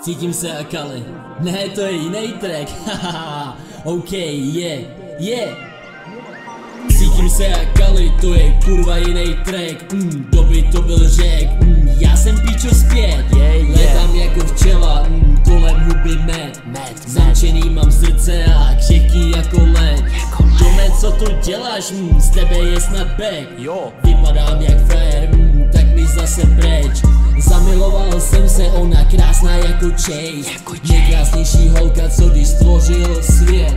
Cítím se akali. Ne, to je jiný track. Hahaha. OK, je, yeah, je. Yeah. Cítím se akali, to je kurva jiný track. Mm, doby to byl řek. Mm, já jsem píčo zpět. Yeah, yeah. Letám jako včela. Mm, kolem huby med. Med, Zamčený mám srdce a křehký jako led. Tome, co tu děláš? Mm, z tebe je snad back. Jo. Vypadám jak frajer, mm, Zamiloval jsem se, ona krásná jako Chase. Jako Nejkrásnější holka, co když stvořil svět.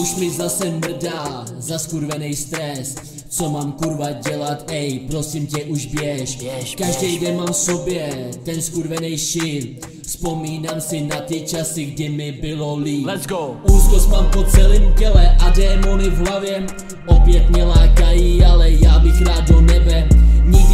Už mi zase mrdá, za skurvený stres. Co mám kurva dělat, ej, prosím tě už běž. Běž, Každý běž. den mám v sobě ten skurvený shit Vzpomínám si na ty časy, kdy mi bylo líp. Let's go. Úzkost mám po celém těle a démony v hlavě. Opět mě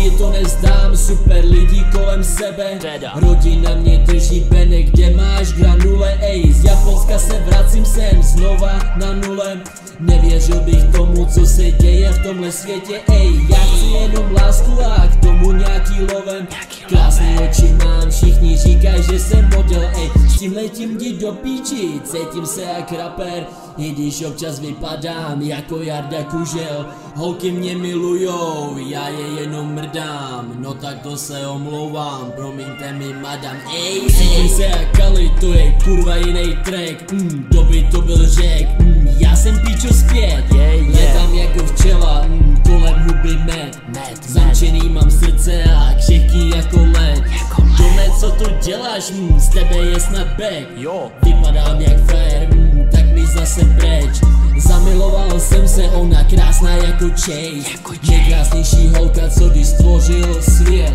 Nikdy to nezdám, super lidi kolem sebe. Teda. Rodina mě drží bene, kde máš granule? Ej, z Japonska se vracím sem, znova na nule. Nevěřil bych tomu, co se děje v tomhle světě. Ej, já chci jenom lásku a k tomu nějaký lovem. Krásný oči mám, všichni říkají, že jsem model. Ej, s tím letím jdi do píči, cítím se jak rapper I když občas vypadám jako Jarda Kužel. Holky mě milujou, já je jenom mrdám No tak to se omlouvám, promiňte mi madam. Ej, cítím se jak Kali, to je kurva jiný track mm, Doby to byl řek, mm, já jsem píčo zpět Yeah, yeah. Letám jako včela, mm, kolem huby med Med, Zamčený mám srdce a křehký jako led co tu děláš, mm, z tebe je snad back Jo. Vypadám jak frajer, mm, tak mi zase preč Zamiloval jsem se, ona krásná jako Chase Jako. Nejkrásnější holka, co když stvořil svět.